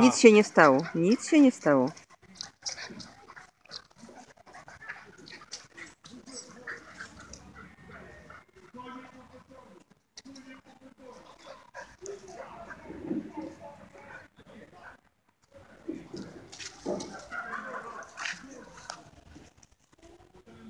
Nic się nie stało, nic się nie stało.